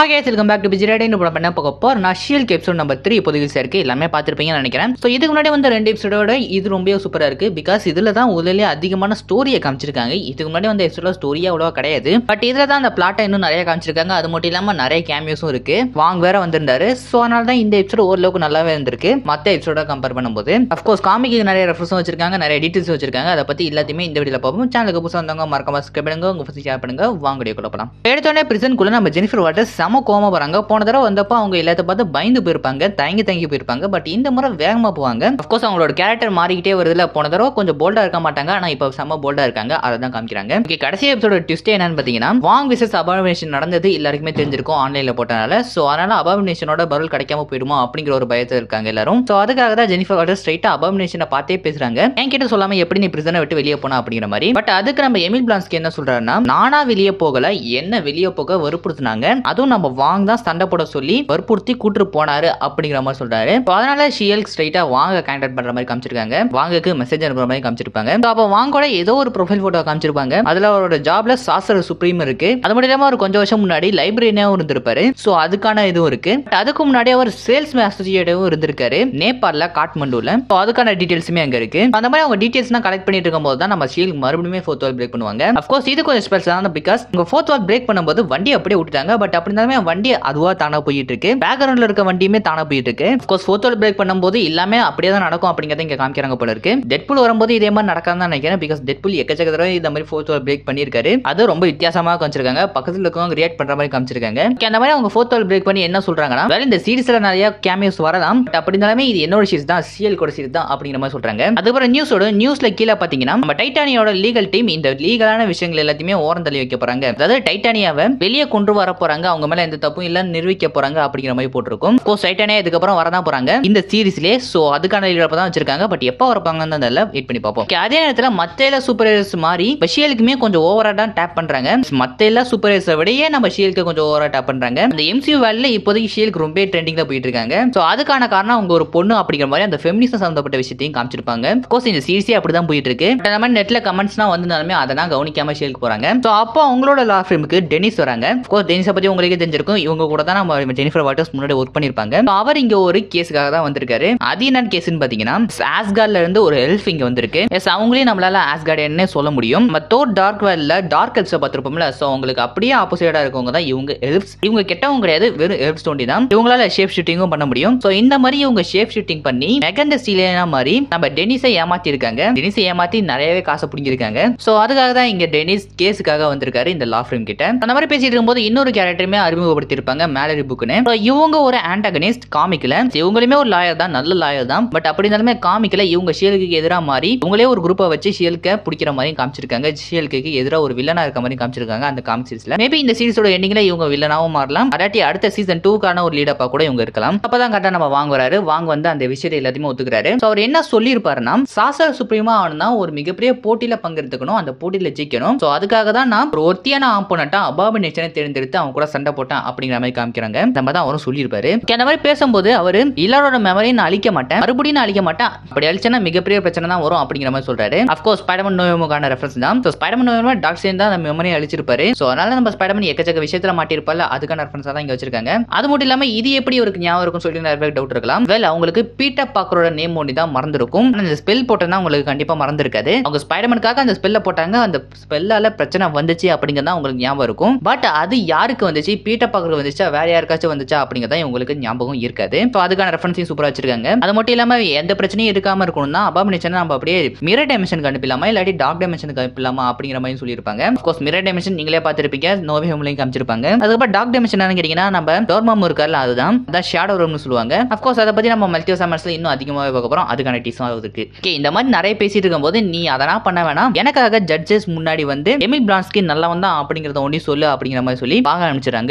ஹாகேஸ் welcome back to பிஜிரேடின்னு படம் பண்ண போக போகிறோம் நான் ஷீல்க் எபிசோட் நம்பர் த்ரீ புதுசு சேர்க்கு எல்லாமே பார்த்துருப்பீங்கன்னு நினைக்கிறேன். ஸோ இதுக்கு முன்னாடி வந்து ரெண்டு எபிசோடோட இது ரொம்பவே சூப்பராக இருக்கு. பிகாஸ் இதில் தான் உலகிலே அதிகமான ஸ்டோரியை காமிச்சிருக்காங்க. இதுக்கு முன்னாடி வந்து எபிசோட ஸ்டோரியாக அவ்வளோவா கிடையாது. பட் இதில் தான் அந்த பிளாட்டை இன்னும் நிறைய காமிச்சிருக்காங்க. அது மட்டும் இல்லாமல் நிறைய கேமியோஸும் இருக்கு. வாங் வேற வந்திருந்தாரு. ஸோ அதனால தான் இந்த எபிசோட ஓரளவுக்கு நல்லாவே இருந்திருக்கு. மற்ற எபிசோட கம்பேர் பண்ணும்போது அஃப்கோர்ஸ் காமிக்கு நிறைய ரெஃபரன்ஸும் வச்சிருக்காங்க. நிறைய டீட்டெயில்ஸ் வச்சிருக்காங்க. அதை பற்றி எல்லாத்தையுமே இந்த வீடியோவில் பார்ப்போம். சேனலுக்கு புதுசாக வந்தவங்க மறக்காம சப்ஸ்கிரைப் பண்ணுங்க. உங்க ஃபஸ்ட் ஷேர் பண்ணுங்க. வாங்க வீடியோ கொடுப்பலாம் எடுத்தோடனே பிரிசனுக்குள்ள நம்ம ஜெனிஃபர் வாட்டர் செம கோம போறாங்க. போன தடவை வந்தப்போ அவங்க எல்லாத்த பார்த்து பயந்து போயிருப்பாங்க தயங்கி தயங்கி போயிருப்பாங்க. பட் இந்த முறை வேகமா போவாங்க. அஃப்கோர்ஸ் அவங்களோட கேரக்டர் மாறிக்கிட்டே வருதுல போன தடவை கொஞ்சம் போல்டா இருக்க மாட்டாங்க. ஆனா இப்போ செம போல்டா இருக்காங்க. அதை தான் காமிக்கிறாங்க. ஓகே கடைசி எபிசோட ட்விஸ்ட் என்னன்னு பார்த்தீங்கன்னா வாங் விசஸ் அபாமினேஷன் நடந்தது எல்லாருக்குமே தெரிஞ்சிருக்கும் ஆன்லைன்ல போட்டனால. ஸோ அதனால அபாமினேஷனோட பருள் கிடைக்காம போயிடுமா அப்படிங்கிற ஒரு பயத்தில் இருக்காங்க எல்லாரும். ஸோ அதுக்காக தான் ஜெனிஃபர் வாட்டர் ஸ்ட்ரைட்டா அபாமினேஷனை பார்த்தே பேசுறாங்க. என்கிட்ட சொல்லாம எப்படி நீ பிரிசனை விட்டு வெளியே போனா அப்படிங்கிற மாதிரி. பட் அதுக்கு நம்ம எமில் பிளான்ஸ்க்கு என்ன சொல்றாருன்னா நானா வெளியே போகல என்ன வெளியே போக வற்புறுத்துனாங்க. அதுவும் நம்ம வாங் தான் சண்டை போட சொல்லி வற்புறுத்தி கூட்டு போனாரு அப்படிங்கிற மாதிரி சொல்றாரு. அதனால ஷியல் ஸ்ட்ரைட்டா வாங்க கான்டாக்ட் பண்ற மாதிரி காமிச்சிருக்காங்க. வாங்குக்கு மெசேஜ் அனுப்புற மாதிரி காமிச்சிருப்பாங்க. So அப்போ வாங்கோட ஏதோ ஒரு ப்ரொஃபைல் போட்டோ காமிச்சிருப்பாங்க. அதுல அவரோட ஜாப்ல சாசர் சுப்ரீம் இருக்கு. அது மட்டும் இல்லாம அவர் கொஞ்சம் வருஷம் முன்னாடி லைப்ரரியாவும் இருந்திருப்பாரு. ஸோ அதுக்கான இதுவும் இருக்கு. அதுக்கு முன்னாடி அவர் சேல்ஸ் அசோசியேட்டாவும் இருந்திருக்காரு. நேபாள்ல காட்மண்டூல. ஸோ அதுக்கான டீடைல்ஸுமே அங்க இருக்கு. அந்த மாதிரி அவங்க டீடைல்ஸ்லாம் கலெக்ட் பண்ணிட்டு இருக்கும்போது தான் நம்ம ஷீல் மறுபடியும் ஃபோர்த் வால் பிரேக் பண்ணுவாங்க. அஃப்கோர்ஸ் இது கொஞ்சம் ஸ்பெஷலான பிகாஸ் உங்க ஃபோர்த் வால் பிரேக் பண்ணும்போது வண்டி அப்படியே விட்டுட்டாங்க. பட் அப்படி இருந்தாலுமே வண்டி அதுவா தானா போயிட்டு இருக்கு பேக்ரவுண்ட்ல இருக்க வண்டியுமே தானா போயிட்டு இருக்கு அஃப்கோர்ஸ் ஃபோர்த் பிரேக் பண்ணும்போது எல்லாமே அப்படியே தான் நடக்கும் அப்படிங்கறத இங்க காமிக்கிறாங்க போல இருக்கு. டெட்புல் வரும்போது இதே மாதிரி நடக்காதுன்னு தான் நினைக்கிறேன். பிகாஸ் டெட்புல் எக்கச்சக்க தடவை இந்த மாதிரி ஃபோர்த் வால் பிரேக் பண்ணியிருக்காரு. அது ரொம்ப வித்தியாசமா காமிச்சிருக்காங்க. பக்கத்துல இருக்கவங்க ரியாக்ட் பண்ற மாதிரி காமிச்சிருக்காங்க. அந்த மாதிரி அவங்க ஃபோர்த் வால் பிரேக் பண்ணி என்ன சொல்றாங்கன்னா வேற இந்த சீரிஸ்ல நிறைய கேமியோஸ் வரலாம். பட் அப்படி இருந்தாலுமே இது என்னோட சீரிஸ் தான். சிஎல் கூட சீரிஸ் தான். அப்படிங்கிற மாதிரி சொல்றாங்க. அதுக்கப்புறம் நியூஸோட நியூஸ்ல கீழே பாத்தீங்கன்னா நம்ம டைட்டானியோட லீகல் டீம் இந்த லீகலான விஷயங்கள் எல்லாத்தையுமே ஓரம் தள்ளி வைக்க போறாங்க. அதாவது டைட்டானியாவை வெளியே கொண்டு வர போறாங்க அவங்க மேல எந்த தப்பும் இல்ல நிரூபிக்க போறாங்க அப்படிங்கிற மாதிரி போட்டிருக்கும். கோர்ஸ் சைட்டானே இதுக்கப்புறம் வரதான் போறாங்க. இந்த சீரிஸ்லயே சோ அதுக்கான இழப்பு தான் வச்சிருக்காங்க. பட் எப்போ வரப்பாங்கன்னு தெரியல. வெயிட் பண்ணி பார்ப்போம். அதே நேரத்தில் மத்த எல்லா சூப்பர் ஹீரோஸ் மாதிரி பஷியலுக்குமே கொஞ்சம் ஓவரா தான் டேப் பண்றாங்க. மத்த எல்லா சூப்பர் ஹீரோஸை விடையே நம்ம ஷியலுக்கு கொஞ்சம் ஓவரா டேப் பண்றாங்க. அந்த எம்சியூ வேலையில இப்போதைக்கு ஷியலுக்கு ரொம்ப ட்ரெண்டிங்ல போயிட்டு இருக்காங்க ஸோ அதுக்கான காரணம் அவங்க ஒரு பொண்ணு அப்படிங்கிற மாதிரி அந்த ஃபெமினிசம் சம்பந்தப்பட்ட விஷயத்தையும் காமிச்சிருப்பாங்க. கோர்ஸ் இந்த சீரிஸே அப்படிதான் போயிட்டு இருக்கு But அந்த மாதிரி நெட்ல கமெண்ட்ஸ்லாம் வந்திருந்தாலுமே அதெல்லாம் கவனிக்காம ஷியலுக்கு போறாங்க. ஸோ அப்போ அவங்களோட லா ஃபிலிமுக்கு டெனிஸ் வராங்க. கோர்ஸ் டெனிஸை பத்தி உங்களுக்கு தெரிஞ்சிருக்கும். இவங்க கூட தான் நம்ம ஜெனிஃபர் வாட்டர்ஸ் முன்னாடி ஒர்க் பண்ணியிருப்பாங்க அவர் இங்க ஒரு கேஸுக்காக தான் வந்திருக்காரு. அது என்னன்னு கேஸ்னு பாத்தீங்கன்னா ஆஸ்கார்ட்ல இருந்து ஒரு ஹெல்ஃப் இங்க வந்திருக்கு. எஸ் அவங்களையும் நம்மளால ஆஸ்கார்டியன்னே சொல்ல முடியும். தோர் டார்க் வேல்ல டார்க் எல்ஸை பார்த்துருப்போம்ல ஸோ அவங்களுக்கு அப்படியே ஆப்போசிட்டா இருக்கவங்க தான் இவங்க எல்ஃப்ஸ் இவங்க கெட்டவங்க கிடையாது வெறும் எல்ஃப்ஸ் தோண்டி தான். இவங்களால ஷேப் ஷூட்டிங்கும் பண்ண முடியும். ஸோ இந்த மாதிரி இவங்க ஷேப் ஷூட்டிங் பண்ணி மெகண்ட ஸ்டீலியனா மாதிரி நம்ம டெனிஸை ஏமாத்தி இருக்காங்க டெனிஸை ஏமாத்தி நிறையவே காசை பிடிங்கிருக்காங்க. ஸோ அதுக்காக தான் இங்க டெனிஸ் கேஸுக்காக வந்திருக்காரு இந்த லா ஃபிலிம் கிட்ட. அந்த மாதிரி பேசிட்டு இருக்கும்போது இன்னொரு கேரக்டருமே அறிமுகப்படுத்தியிருப்பாங்க மேலரி புக்குன்னு. இவங்க ஒரு ஆண்டகனிஸ்ட் காமிக்கல இவங்களுமே ஒரு லாயர் தான் நல்ல லாயர் தான். பட் அப்படி இருந்தாலுமே காமிக்கல இவங்க ஷியலுக்கு எதிராக மாறி இவங்களே ஒரு குரூப்பை வச்சு ஷியலுக்கு பிடிக்கிற மாதிரி காமிச்சிருக்காங்க. ஷியலுக்கு எதிராக ஒரு வில்லனா இருக்க மாதிரி காமிச்சிருக்காங்க அந்த காமிக் சீரிஸ்ல மேபி இந்த சீரிஸோட எண்டிங்ல இவங்க வில்லனாவும் மாறலாம். அதாட்டி அடுத்த சீசன் டூக்கான ஒரு லீடப்பா கூட இவங்க இருக்கலாம். அப்பதான் கரெக்டா நம்ம வாங்குறாரு வாங்க வந்து அந்த விஷயத்தை எல்லாத்தையுமே ஒத்துக்கிறாரு. அவர் என்ன சொல்லியிருப்பாருன்னா சாசர் சுப்ரீமா ஆனா ஒரு மிகப்பெரிய போட்டியில பங்கெடுத்துக்கணும். அந்த போட்டியில ஜெயிக்கணும். ஸோ அதுக்காக தான் நான் ஒரு ஒத்தியான ஆப்போனட்டா அபாபினேஷனை தேர்ந்தெடுத்து அவங்க கூட சண்டை போட்டான் அப்படிங்கிற மாதிரி காமிக்கிறாங்க. நம்ம தான் அவரும் சொல்லியிருப்பாரு. அந்த மாதிரி பேசும்போது அவர் எல்லாரோட மெமரியும் நான் அழிக்க மாட்டேன். மறுபடியும் நான் அழிக்க மாட்டேன். அப்படி அழிச்சனா மிகப்பெரிய பிரச்சனை தான் வரும் அப்படிங்கிற மாதிரி சொல்றாரு. அஃப்கோர்ஸ் ஸ்பைடமன் நோயமுக்கான ரெஃபரன்ஸ் தான். ஸோ ஸ்பைடமன் நோயமா டாக்டர் தான் அந்த மெமரியை அழிச்சிருப்பாரு. ஸோ அதனால நம்ம ஸ்பைடமன் எக்கச்சக்க விஷயத்துல மாட்டிருப்பால அதுக்கான ரெஃபரன்ஸாக தான் இங்க வச்சிருக்காங்க. அது மட்டும் இல்லாம இது எப்படி இவருக்கு ஞாபகம் இருக்கும் சொல்லி நிறைய பேர் டவுட் இருக்கலாம். வெல் அவங்களுக்கு பீட்டர் பாக்கரோட நேம் ஒன்று தான் மறந்துருக்கும். அந்த இந்த ஸ்பெல் போட்டோன்னா உங்களுக்கு கண்டிப்பா மறந்துருக்காது. அவங்க ஸ்பைடமனுக்காக அந்த ஸ்பெல்ல போட்டாங்க. அந்த ஸ்பெல்லால பிரச்சனை வந்துச்சு அப்படிங்கிறதா உங்களுக்கு ஞாபகம் இருக்கும். பட் அது யாருக்கு வந்துச்சு? பீட்டர் பாக்கருக்கு வந்துச்சா? வேற யாருக்காச்சும் வந்துச்சா? அப்படிங்கிறத உங்களுக்கு ஞாபகம் இருக்காது. இப்போ அதுக்கான ரெஃபரன்ஸையும் சூப்பராக வச்சிருக்காங்க. அது மட்டும் இல்லாமல் எந்த பிரச்சனையும் இருக்காமல் இருக்கணும்னா அபாமினேஷன் நம்ம அப்படியே மிரர் டைமென்ஷனுக்கு கண்டுப்பிலாமா இல்லாட்டி டார்க் டைமென்ஷனுக்கு அனுப்பலாமா அப்படிங்கிற மாதிரி சொல்லியிருப்பாங்க. அஃப்கோர்ஸ் மிரர் டைமென்ஷன் நீங்களே பார்த்துருப்பீங்க. நோவே ஹோம்லையும் காமிச்சிருப்பாங்க. அதுக்கப்புறம் டார்க் டைமென்ஷன் கேட்டீங்கன்னா நம்ம டோர்மாம் இருக்கார்ல அதுதான். அதான் ஷேடோ ரூம்னு சொல்லுவாங்க. அஃப்கோர்ஸ் அதை பற்றி நம்ம மல்டி சமர்ஸில் இன்னும் அதிகமாகவே பார்க்க போகிறோம் அதுக்கான டீஸும் இருக்கு. ஓகே இந்த மாதிரி நிறைய பேசிட்டு இருக்கும்போது நீ அதெல்லாம் பண்ண வேணாம். எனக்காக ஜட்ஜஸ் முன்னாடி வந்து எமில் பிளான்ஸ்கி நல்லவன் தான் அப்படிங்கிறத ஒன்றையும் சொல்லு அப்படிங்கிற மாதிரி சொல்லி பார்க்க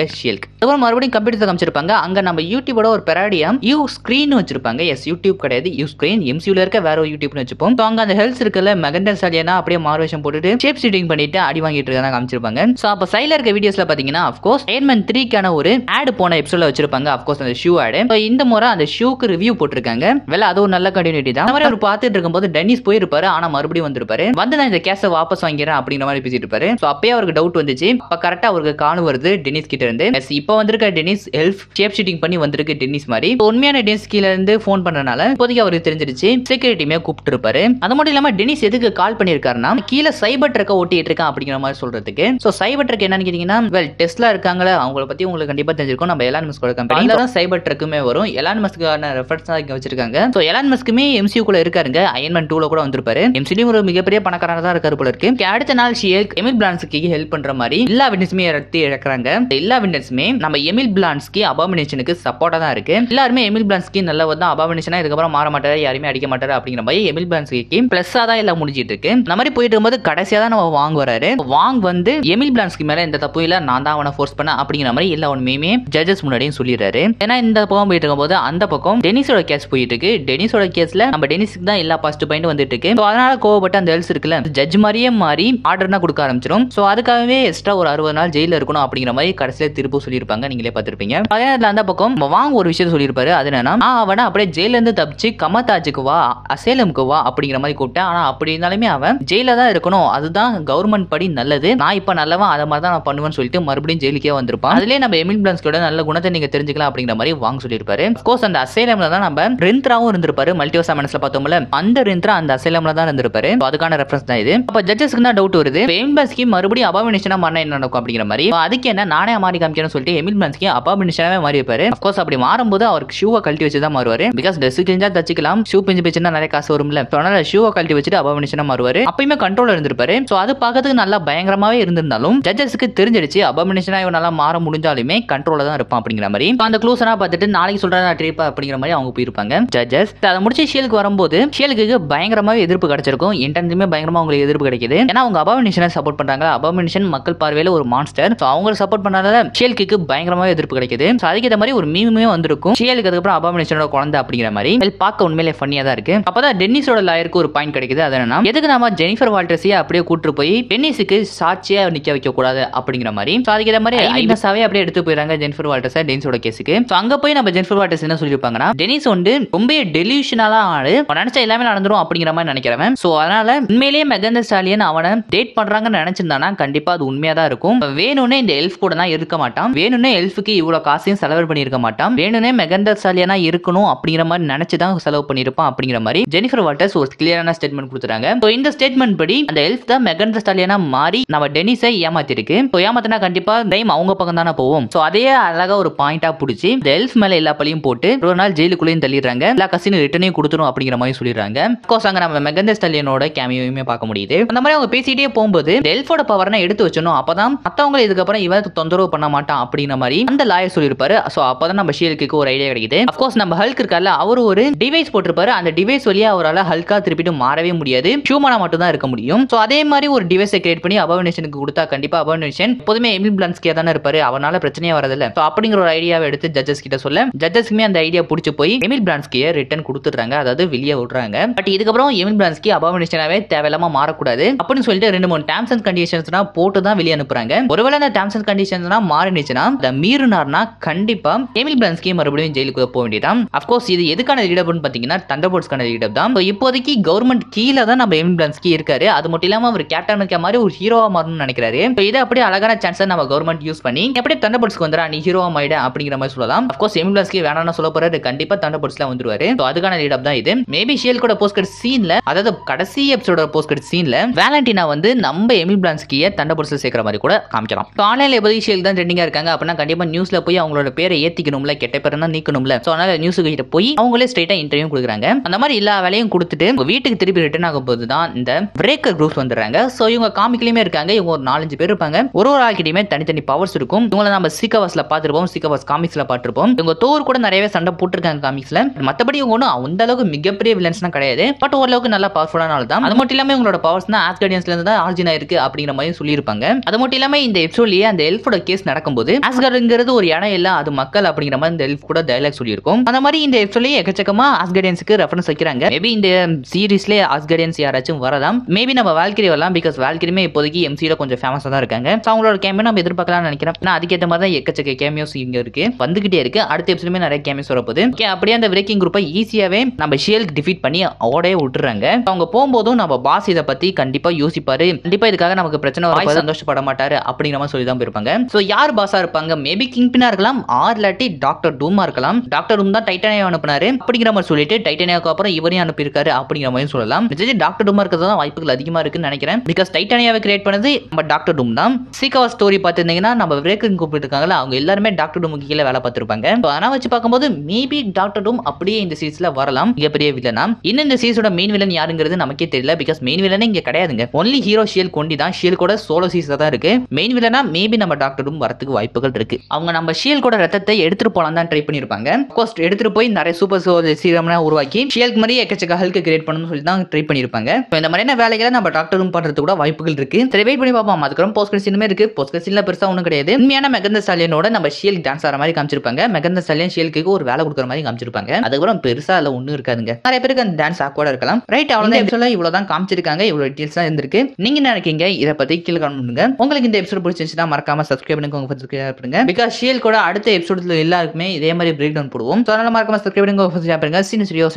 ஆரம்பிச்சிருக்காங்க ஷியல்க் அதுக்கப்புறம் மறுபடியும் கம்ப்யூட்டர் காமிச்சிருப்பாங்க. அங்க நம்ம யூடியூபோட ஒரு பெராடியம் யூ ஸ்கிரீன் வச்சிருப்பாங்க. எஸ் யூடியூப் கிடையாது. யூ ஸ்கிரீன் எம்சியூல இருக்க வேற ஒரு யூடியூப்னு வச்சுப்போம். ஸோ அங்க அந்த ஹெல்த் இருக்குல்ல மெகண்டல் சாலியானா அப்படியே மார்வேஷம் போட்டுட்டு ஷேப் ஷீட்டிங் பண்ணிட்டு அடி வாங்கிட்டு இருக்கா காமிச்சிருப்பாங்க. ஸோ அப்போ சைல இருக்க வீடியோஸ்ல பாத்தீங்கன்னா அஃப்கோர்ஸ் ஏர்மன் த்ரீக்கான ஒரு ஆட் போன எபிசோட வச்சிருப்பாங்க. அஃப்கோர்ஸ் அந்த ஷூ ஆடு ஸோ இந்த முறை அந்த ஷூக்கு ரிவ்யூ போட்டிருக்காங்க. வெல அது ஒரு நல்ல கண்டினியூட்டி தான். மாதிரி அவர் பார்த்துட்டு இருக்கும்போது டென்னிஸ் போயிருப்பாரு. ஆனா மறுபடியும் வந்திருப்பாரு. வந்து நான் இந்த கேஸை வாபஸ் வாங்கிறேன் அப்படிங்கிற மாதிரி பேசிட்டு இருப்பாரு. ஸோ அப்பயே அவருக்கு டவுட் வந்துச்சு. அப்ப கரெக்டா அவருக்கு காணு வருது. டென்னிஸ் கிட்ட இருந்து இப்போ வந்திருக்க டெனிஸ் ஹெல்ப் ஷேப் ஷீட்டிங் பண்ணி வந்திருக்கு டென்னிஸ் மாதிரி. உண்மையான டெனிஸ் கீழ இருந்து ஃபோன் பண்றதுனால இப்போதைக்கு அவருக்கு தெரிஞ்சிருச்சு. செக்யூரிட்டியுமே கூப்பிட்டு இருப்பாரு அது மட்டும் இல்லாம டெனிஸ் எதுக்கு கால் பண்ணியிருக்காருன்னா கீழே சைபர் ட்ரக்கை ஓட்டிட்டு இருக்கான் அப்படிங்கிற மாதிரி சொல்றதுக்கு. ஸோ சைபர் ட்ரக் என்னன்னு கேட்டீங்கன்னா வெல் டெஸ்ட்ல இருக்காங்களே அவங்கள பத்தி உங்களுக்கு கண்டிப்பா தெரிஞ்சிருக்கும். நம்ம எலான் மஸ்கோட கம்பெனி தான் சைபர் ட்ரக்குமே வரும். எலான் மஸ்க்கான ரெஃபரன்ஸ் தான் வச்சிருக்காங்க. ஸோ எலான் மஸ்க்குமே எம்சியூ குள்ள இருக்காருங்க. அயன்மேன் டூல கூட வந்திருப்பாரு. எம்சிலையும் ஒரு மிகப்பெரிய பணக்காரனா தான் இருக்காரு போல இருக்கு. அடுத்த நாள் ஷியேக் எமில் பிளான்ஸ்க்கு ஹெல்ப் பண்ற மாதிரி எல்லா விட்னஸுமே எடுத்து இறக்குறாங்க. எல்லா விட்னஸுமே நம்ம எமில் பிளான்ஸ்கி அபாமினேஷனுக்கு சப்போர்ட்டாக தான் இருக்கு. எல்லாருமே எமில் பிளான்ஸ்கி நல்லவர் தான் அபாமினேஷனா இதுக்கப்புறம் மாற மாட்டாரு யாருமே அடிக்க மாட்டாரு அப்படிங்கிற மாதிரி எமில் பிளான்ஸ்க்கு ப்ளஸ்ஸாக தான் எல்லாம் முடிஞ்சிட்டு இருக்கு. இந்த மாதிரி போயிட்டு இருக்கும்போது கடைசியாக தான் நம்ம வாங்க வராரு. வாங் வந்து எமில் பிளான்ஸ்கி மேலே இந்த தப்பு இல்லை நான் தான் அவனை ஃபோர்ஸ் பண்ண அப்படிங்கிற மாதிரி எல்லா ஒன்றுமே ஜட்ஜஸ் முன்னாடியும் சொல்லிடுறாரு. ஏன்னா இந்த பக்கம் போயிட்டு இருக்கும்போது அந்த பக்கம் டெனிஸோட கேஸ் போயிட்டு இருக்கு. டெனிஸோட கேஸ்ல நம்ம டெனிஸுக்கு தான் எல்லா பாசிட்டிவ் பாயிண்ட் வந்துட்டு இருக்கு. ஸோ அதனால கோவப்பட்டு அந்த ஹெல்ஸ் இருக்குல்ல ஜட்ஜ் மாதிரியே மாறி ஆர்டர்னா கொடுக்க ஆரம்பிச்சிடும் ஸோ அதுக்காகவே எக்ஸ்ட்ரா ஒரு அறுபது நாள் ஜெயிலில் இருக்கணும் அப்படிங்கிற மாதிரி கடைசியில் திரும்ப சொல்லியிருப்பாங்க நீங்களே பார்த்துருப்பீங்க. அதே அந்த பக்கம் வாங்க ஒரு விஷயம் சொல்லியிருப்பாரு. அது என்னன்னா நான் அவனை அப்படியே ஜெயில இருந்து தப்பிச்சு கமதாஜுக்கு வா அசேலமுக்கு வா அப்படிங்கிற மாதிரி கூப்பிட்டேன். ஆனா அப்படி இருந்தாலுமே அவன் ஜெயில தான் இருக்கணும். அதுதான் கவர்மெண்ட் படி நல்லது. நான் இப்ப நல்லவன் அதை மாதிரி தான் நான் பண்ணுவேன்னு சொல்லிட்டு மறுபடியும் ஜெயிலுக்கே வந்திருப்பான். அதுலயே நம்ம எமில் பிளான்ஸ்கோட நல்ல குணத்தை நீங்க தெரிஞ்சுக்கலாம் அப்படிங்கிற மாதிரி வாங்க சொல்லியிருப்பாரு. கோர்ஸ் அந்த அசேலம்ல தான் நம்ம ரிந்த்ராவும் இருந்திருப்பாரு. மல்டிவர்ஸ் மனசுல பார்த்தோம்ல அந்த ரிந்த்ரா அந்த அசேலம்ல தான் இருந்திருப்பாரு. அதுக்கான ரெஃபரன்ஸ் தான் இது. அப்ப ஜட்ஜஸ்க்கு தான் டவுட் வருது. எமில் பிளான்ஸ்க்கு மறுபடியும் அபாமினேஷனா மரணம் என்ன நடக்கும் அப்படிங்கிற மாதிரி. அதுக்கு என்ன நானே மாறி காமிக்கிறேன்னு சொல்லிட்டு எமில் பிளான்ஸ்கி அபாமினேஷனாவே மாறி இருப்பாரு அப்கோர்ஸ் அப்படி மாறும்போது அவருக்கு ஷூவை கழட்டி வச்சு தான் மாறுவாரு பிகாஸ் ட்ரெஸ் கிழிஞ்சா தச்சுக்கலாம். ஷூ பிஞ்சு பிச்சுன்னா நிறைய காசு வரும்ல. அதனால ஷூவை கழட்டி வச்சுட்டு அபாமினேஷனா மாறுவாரு. அப்பயுமே கண்ட்ரோல் இருந்திருப்பாரு. ஸோ அது பார்க்கறதுக்கு நல்லா பயங்கரமாவே இருந்திருந்தாலும் ஜட்ஜஸ்க்கு தெரிஞ்சிடுச்சு அபாமினேஷனா இவன் நல்லா மாற முடிஞ்சாலுமே கண்ட்ரோல தான் இருப்பான் அப்படிங்கிற மாதிரி. அந்த க்ளூஸ் பார்த்துட்டு நாளைக்கு சொல்றேன் நான் ட்ரிப்பா அப்படிங்கிற மாதிரி அவங்க போயிருப்பாங்க ஜட்ஜஸ் அதை முடிச்சு ஷியலுக்கு வரும்போது ஷியலுக்கு பயங்கரமாவே எதிர்ப்பு கிடைச்சிருக்கும். இன்டர்னுமே பயங்கரமா உங்களுக்கு எதிர்ப்பு கிடைக்குது. ஏன்னா அவங்க அபாமினேஷனை சப்போர்ட் பண்றாங்க. அபாமினேஷன் மக்கள் பார்வையில ஒரு மான்ஸ்டர் ஸோ அவங்க சப்போர்ட் பண்ணனால ஷியலுக்கு பயங்கரமாவே எதிர்ப்பு கிடைக்குது. ஸோ அதுக்கேற்ற மாதிரி ஒரு மீமுமே வந்திருக்கும். ஷியலுக்கு அதுக்கப்புறம் அபாமினேஷனோட குழந்தை அப்படிங்கிற மாதிரி. Well, பார்க்க உண்மையிலே ஃபன்னியா தான் இருக்கு. அப்பதான் டென்னிஸோட லாயருக்கு ஒரு பாயிண்ட் கிடைக்குது. அது என்னன்னா எதுக்கு நம்ம ஜெனிஃபர் வால்டர்ஸையே அப்படியே கூட்டு போய் டென்னிஸுக்கு சாட்சியா நிக்க வைக்க கூடாது அப்படிங்கிற மாதிரி. ஸோ அதுக்கேற்ற மாதிரி ஐனஸாவே அப்படியே எடுத்து போயிறாங்க ஜெனிஃபர் வால்டர்ஸை டெனிஸோட கேஸுக்கு ஸோ அங்க போய் நம்ம ஜெனிஃபர் வால்டர்ஸ் என்ன சொல்லியிருப்பாங்கன்னா டெனிஸ் வந்து ரொம்ப டெலியூஷனால ஆளு அவன் நினைச்சா எல்லாமே நடந்துரும் அப்படிங்கிற மாதிரி நினைக்கிறவன். ஸோ அதனால உண்மையிலேயே மெகந்த ஸ்டாலியன் அவனை டேட் பண்றாங்கன்னு நினைச்சிருந்தானா கண்டிப்பா அது உண்மையா தான் இருக்கும் வேணும்னே இந்த எல்ஃப் கூட தான் இருக்க மாட்டான். வேணும்னே எல்ஃபுக்கு இவ்வளவு காசையும் செலவு பண்ணியிருக்க மாட்டான். வேணும்னே மெகந்த ஸ்டாலியனா இருக்கணும் அப்படிங்கிற மாதிரி நினைச்சு தான் செலவு பண்ணியிருப்பான் அப்படிங்கிற மாதிரி ஜெனிஃபர் வாட்டர்ஸ் ஒரு கிளியரான ஸ்டேட்மெண்ட் கொடுத்துறாங்க இந்த ஸ்டேட்மெண்ட் படி அந்த எல்ஃப் தான் மெகந்த ஸ்டாலியனா மாறி நம்ம டெனிஸை ஏமாத்திருக்கு. ஸோ ஏமாத்தினா கண்டிப்பா டைம் அவங்க பக்கம் தானே போவோம். ஸோ அதே அழகா ஒரு பாயிண்டா பிடிச்சி இந்த எல்ஃப் மேல எல்லா பழியும் போட்டு ஒரு நாள் ஜெயிலுக்குள்ளேயும் தள்ளிடுறாங்க. எல்லா கசினும் ரிட்டனையும் கொடுத்துரும் அப்படிங்கிற மாதிரி சொல்லிடுறாங்க. கோர்ஸ் அங்க நம்ம மெகந்த ஸ்டாலியனோட கேமியோயுமே பார்க்க முடியுது. அந்த மாதிரி அவங்க பேசிட்டே போகும்போது எல்ஃபோட பவர்னா எடுத்து வச்சணும் அப்பதான் மத்தவங்க இதுக்கப்புறம் இவன் தொந்தரவு பண்ண மாட்டான் அப்படிங்கிற மாதிரி அந்த லாயர் சொல்லியிருப்பாரு. ஸோ அப்பதான் நம்ம ஷீலுக்கு ஒரு ஐடியா கிடைக்குது. அஃப்கோர்ஸ் நம்ம ஹல்க் இருக்கார்ல அவர் ஒரு டிவைஸ் போட்டிருப்பாரு. அந்த டிவைஸ் வழியா அவரால் ஹல்கா திருப்பிட்டு மாறவே முடியாது. ஹியூமனா மட்டும் தான் இருக்க முடியும். ஸோ அதே மாதிரி ஒரு டிவைஸை கிரியேட் பண்ணி அபவனேஷனுக்கு கொடுத்தா கண்டிப்பா அபவனேஷன் எப்போதுமே எமில் பிளான்ஸ்கே தானே இருப்பாரு. அவனால பிரச்சனையே வரதில்ல ஸோ அப்படிங்கிற ஒரு ஐடியாவை எடுத்து ஜட்ஜஸ் கிட்ட சொல்ல. ஜட்ஜஸ்க்குமே அந்த ஐடியா பிடிச்சி போய் எமில் பிளான்ஸ்கியை ரிட்டர்ன் கொடுத்துட்றாங்க. அதாவது வெளியே விடுறாங்க. பட் இதுக்கப்புறம் எமில் பிளான்ஸ்கி அபவனேஷனாவே தேவையில்லாம மாறக்கூடாது. அப்படின்னு சொல்லிட்டு ரெண்டு மூணு டேர்ம்ஸ் அண்ட் கண்டிஷன்ஸ்னா போட்டு தான் வெளியே அனுப்புறாங்க. ஒருவேளை அந்த டேர்ம்ஸ் அண்ட் கண்டிஷன்ஸ்னா மாறிடுச்சுன்னா அதை மீறினார்னா கண்டிப்பா எமில் பிளான்ஸ்கே மறுபடியும் ஜெயிலுக்கு போக வேண்டியதான் அப்கோர்ஸ் இது எதுக்கான லீடப்னு பார்த்தீங்கன்னா தண்டர்போர்ட்ஸ்க்கான லீடப் தான். இப்போதைக்கு கவர்மெண்ட் கீழே தான் நம்ம எமில் பிளான்ஸ்கி இருக்காரு. அது மட்டும் இல்லாம அவர் கேப்டன் இருக்க மாதிரி ஒரு ஹீரோவா மாறணும்னு நினைக்கிறாரு. இப்போ இதை அப்படியே அழகான சான்ஸை நம்ம கவர்மெண்ட் யூஸ் பண்ணி எப்படி தண்டர்போர்ட்ஸ்க்கு வந்துடா நீ ஹீரோவா மாயிட அப்படிங்கிற மாதிரி சொல்லலாம். அப்கோர்ஸ் எமில் பிளான்ஸ்கி வேணாம்னு சொல்ல போறாரு. கண்டிப்பா தண்டர்போர்ட்ஸ்ல வந்துருவாரு. அதுக்கான லீடப் தான் இது. மேபி ஷியல் கூட போஸ்ட் கட் சீன்ல அதாவது கடைசி எபிசோட போஸ்ட் கட் சீன்ல வேலண்டினா வந்து நம்ம எமில் பிளான்ஸ்கிய தண்டர்போர்ட்ஸ்ல சேர்க்கிற மாதிரி கூட காமிக்கலாம். ஆன்லைன்ல எப்படி ஷியல் தான் ட்ரெண்டிங்கா இருக்காங்க அப்படின்னா கண்டிப்பா நியூஸ்ல போய் அவங்களோட பேரை ஏத்திக்கணும்ல கெட்ட பேர் தான் நீக்கணும்ல. ஸோ அதனால நியூஸுக்கு கிட்ட போய் அவங்களே ஸ்ட்ரைட்டா இன்டர்வியூ கொடுக்குறாங்க. அந்த மாதிரி எல்லா வேலையும் கொடுத்துட்டு உங்க வீட்டுக்கு திருப்பி ரிட்டர்ன் ஆகும்போது தான் இந்த பிரேக்கர் குரூப்ஸ் வந்துடுறாங்க. ஸோ இவங்க காமிக்லயுமே இருக்காங்க இவங்க ஒரு நாலஞ்சு பேர் இருப்பாங்க. ஒரு ஒரு ஆள்கிட்டயுமே தனித்தனி பவர்ஸ் இருக்கும். இவங்களை நம்ம சீக்கவாஸ்ல பார்த்துருப்போம் சீக்கவாஸ் காமிக்ஸ்ல பார்த்துருப்போம். இவங்க தோர் கூட நிறையவே சண்டை போட்டிருக்காங்க காமிக்ஸ்ல மற்றபடி இவங்க ஒன்றும் அந்த அளவுக்கு மிகப்பெரிய வில்லன்ஸ்லாம் கிடையாது. பட் ஓரளவுக்கு நல்லா பவர்ஃபுல்லான ஆள் தான் அது மட்டும் இல்லாம இவங்களோட பவர்ஸ் தான் ஆஸ்கார்டியன்ஸ்ல இருந்து தான் ஆர்ஜின் ஆயிருக்கு அப்படிங்கிற மாதிரி சொல்லியிருப்பாங்க. அது மட்டும் இல்லாம இந்த எபிசோட்லயே அந்த எல்ஃபோட கேஸ் நடக்கும்போது ஆஸ்கார்டுங்கிறது ஒரு இடம் இல்ல அது மக்கள் அப்படிங்கிற மாதிரி இந்த எல்ஃப் கூட டயலாக் சொல்லியிருக்கும். அந்த மாதிரி இந்த எபிசோட்லயே எக்கச்சக்கமா ஆஸ்கார்டியன்ஸ்க்கு ரெஃபரன்ஸ் வைக்கிறாங்க. மேபி இந்த சீரீஸ்ல ஆஸ்கார்டியன்ஸ் யாராச்சும் வரலாம். மேபி நம்ம வால்கிரி வரலாம் பிகாஸ் வால்கிரியுமே இப்போதைக்கு எம்சியில கொஞ்சம் ஃபேமஸா தான் இருக்காங்க. So, அவங்களோட கேமியோ நம்ம எதிர்பார்க்கலாம்னு நினைக்கிறேன். நான் அதுக்கேற்ற மாதிரி தான் எக்கச்சக்க கேமியோஸ் இங்க இருக்கு. வந்துகிட்டே இருக்கு. அடுத்த எபிசோடுமே நிறைய கேமியோஸ் வரப்போகுது. ஓகே அப்படியே அந்த பிரேக்கிங் குரூப்பை ஈஸியாவே நம்ம ஷியலுக்கு டிஃபீட் பண்ணி ஓடே விட்டுறாங்க. அவங்க போகும்போதும் நம்ம பாஸ் இதை பத்தி கண்டிப்பா யோசிப்பாரு. கண்டிப்பா இதுக்காக நமக்கு பிரச்சனை சந்தோஷப்பட மாட்டாரு அப்படிங்கிற மாதிரி சொல்லி தான் போயிருப்பாங்க ஸோ யார் யார் பாஸா இருப்பாங்க? மேபி கிங் பின்னா இருக்கலாம் ஆர் இல்லாட்டி டாக்டர் டூமா இருக்கலாம். டாக்டர் டூம் தான் டைட்டானியா அனுப்புனாரு. அப்படிங்கிற மாதிரி சொல்லிட்டு டைட்டானியாவுக்கு அப்புறம் இவரையும் அனுப்பியிருக்காரு அப்படிங்கிற மாதிரி சொல்லலாம். டாக்டர் டூமா இருக்கிறது தான் வாய்ப்புகள் அதிகமா இருக்குன்னு நினைக்கிறேன். பிகாஸ் டைட்டானியாவை கிரியேட் பண்ணது நம்ம டாக்டர் டூம் தான். சீக்காவா ஸ்டோரி பார்த்துருந்தீங்கன்னா நம்ம பிரேக்கிங் கூப்பிட்டுருக்காங்களா அவங்க எல்லாருமே டாக்டர் டூமுக்கு கீழே வேலை பார்த்துருப்பாங்க. ஆனால் வச்சு பார்க்கும்போது மேபி டாக்டர் டூம் அப்படியே இந்த சீரீஸ்ல வரலாம். மிகப்பெரிய வில்லனா இன்னும் இந்த சீரீஸோட மெயின் வில்லன் யாருங்கிறது நமக்கே தெரியல. பிகாஸ் மெயின் வில்லனே இங்க கிடையாதுங்க. ஒன்லி ஹீரோ ஷியல் கொண்டி தான் ஷியல் கூட சோலோ சீஸ் தான் இருக்கு. மெயின் வில்லனா மேபி நம்ம டாக்டர் டூம் வரதுக்கு வாய்ப்புகள் இருக்கு. அவங்க நம்ம ஷியல் கூட ரத்தத்தை எடுத்துட்டு போலாம் தான் ட்ரை பண்ணிருப்பாங்க. கோர்ஸ் எடுத்துட்டு போய் நிறைய சூப்பர் சோல் சீரம்லாம் உருவாக்கி ஷியல்க்கு மாதிரி எக்கச்சக்க ஹல்க்கு கிரியேட் பண்ணணும்னு சொல்லி தான் ட்ரை பண்ணிருப்பாங்க. இப்போ இந்த மாதிரியான வேலைகளை நம்ம டாக்டர் ரூம் பண்றது கூட வாய்ப்புகள் இருக்கு. சரி வெயிட் பண்ணி பார்ப்போம். அதுக்கப்புறம் போஸ்ட் கிரீனுமே இருக்கு. போஸ்ட் கிரீன்ல பெருசா ஒன்றும் கிடையாது. உண்மையான மெகந்த ஸ்டாலியனோட நம்ம ஷியல் டான்ஸ் ஆகிற மாதிரி காமிச்சிருப்பாங்க. மெகந்த ஸ்டாலியன் ஷியலுக்கு ஒரு வேலை கொடுக்குற மாதிரி காமிச்சிருப்பாங்க. அதுக்கப்புறம் பெருசா அதில் ஒன்றும் இருக்காதுங்க. நிறைய பேருக்கு அந்த டான்ஸ் ஆக்வர்டா இருக்கலாம். ரைட் அவ்வளோ எபிசோட இவ்வளோ தான் காமிச்சிருக்காங்க. இவ்வளோ டீல்ஸ் தான் இருந்திருக்கு. நீங்க நினைக்கீங்க இதை பத்தி கீழே பண்ணுங்க. உங்களுக்கு இந்த எபிசோட் பிடிச்சிருந்துச்சுன்னா மறக்காம சப்ஸ்கிரைப் பண்ணுங்க. உங்க ஃப்ரெண்ட்ஸ்க்கு பண்ணுங்க. பிகாஸ் ஷீல் கூட அடுத்த எபிசோட்ல எல்லாருக்குமே இதே மாதிரி பிரேக் டவுன் போடுவோம். ஸோ அதனால மறக்காம சப்ஸ்கிரைப் பண்ணுங்க. உங்க ஃப்ரெண்ட்ஸ் ஷேர்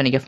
நினைக்க